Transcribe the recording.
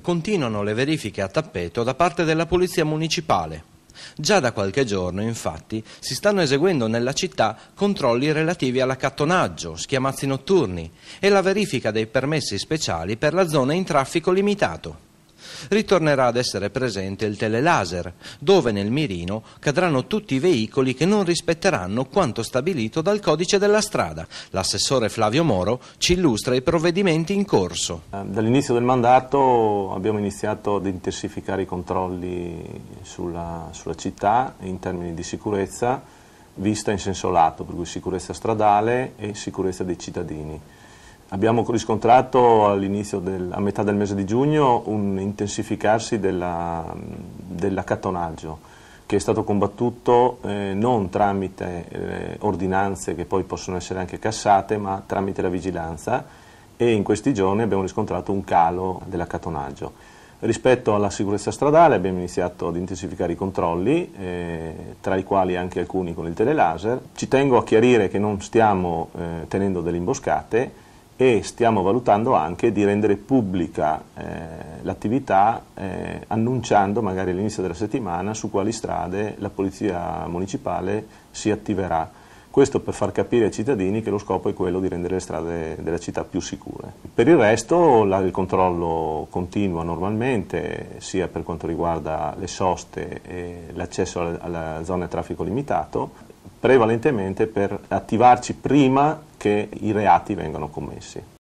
continuano le verifiche a tappeto da parte della Polizia Municipale. Già da qualche giorno, infatti, si stanno eseguendo nella città controlli relativi all'accattonaggio, schiamazzi notturni e la verifica dei permessi speciali per la zona in traffico limitato ritornerà ad essere presente il telelaser, dove nel mirino cadranno tutti i veicoli che non rispetteranno quanto stabilito dal codice della strada. L'assessore Flavio Moro ci illustra i provvedimenti in corso. Dall'inizio del mandato abbiamo iniziato ad intensificare i controlli sulla, sulla città in termini di sicurezza vista in senso lato, per cui sicurezza stradale e sicurezza dei cittadini. Abbiamo riscontrato del, a metà del mese di giugno un intensificarsi dell'accattonaggio che è stato combattuto eh, non tramite eh, ordinanze che poi possono essere anche cassate, ma tramite la vigilanza e in questi giorni abbiamo riscontrato un calo dell'accattonaggio. Rispetto alla sicurezza stradale abbiamo iniziato ad intensificare i controlli, eh, tra i quali anche alcuni con il telelaser. Ci tengo a chiarire che non stiamo eh, tenendo delle imboscate, e stiamo valutando anche di rendere pubblica eh, l'attività eh, annunciando magari all'inizio della settimana su quali strade la Polizia Municipale si attiverà. Questo per far capire ai cittadini che lo scopo è quello di rendere le strade della città più sicure. Per il resto la, il controllo continua normalmente, sia per quanto riguarda le soste e l'accesso alla, alla zona a traffico limitato, prevalentemente per attivarci prima che i reati vengano commessi.